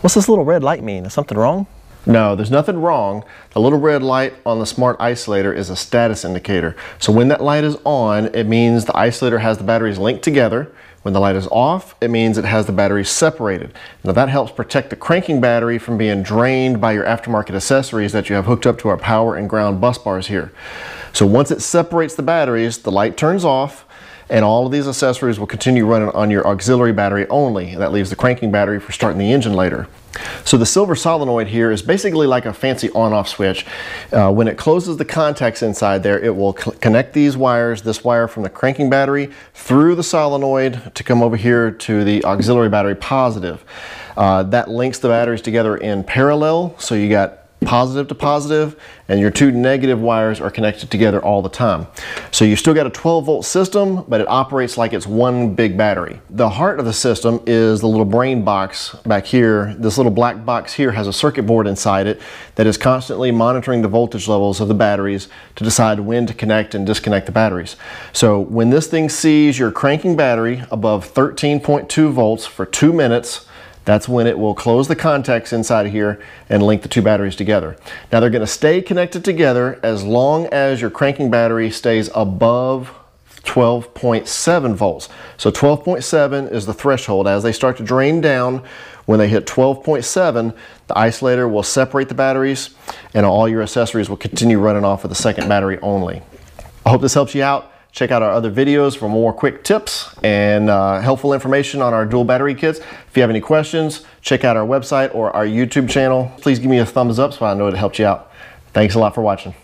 What's this little red light mean? Is something wrong? No, there's nothing wrong. The little red light on the smart isolator is a status indicator. So when that light is on, it means the isolator has the batteries linked together. When the light is off, it means it has the batteries separated. Now that helps protect the cranking battery from being drained by your aftermarket accessories that you have hooked up to our power and ground bus bars here. So once it separates the batteries, the light turns off, and all of these accessories will continue running on your auxiliary battery only. That leaves the cranking battery for starting the engine later. So the silver solenoid here is basically like a fancy on-off switch. Uh, when it closes the contacts inside there, it will connect these wires, this wire from the cranking battery through the solenoid to come over here to the auxiliary battery positive. Uh, that links the batteries together in parallel, so you got positive to positive and your two negative wires are connected together all the time. So you still got a 12 volt system, but it operates like it's one big battery. The heart of the system is the little brain box back here. This little black box here has a circuit board inside it that is constantly monitoring the voltage levels of the batteries to decide when to connect and disconnect the batteries. So when this thing sees your cranking battery above 13.2 volts for two minutes, that's when it will close the contacts inside of here and link the two batteries together. Now they're going to stay connected together as long as your cranking battery stays above 12.7 volts. So 12.7 is the threshold. As they start to drain down, when they hit 12.7, the isolator will separate the batteries and all your accessories will continue running off with the second battery only. I hope this helps you out. Check out our other videos for more quick tips and uh, helpful information on our dual battery kits. If you have any questions, check out our website or our YouTube channel. Please give me a thumbs up so I know it helped you out. Thanks a lot for watching.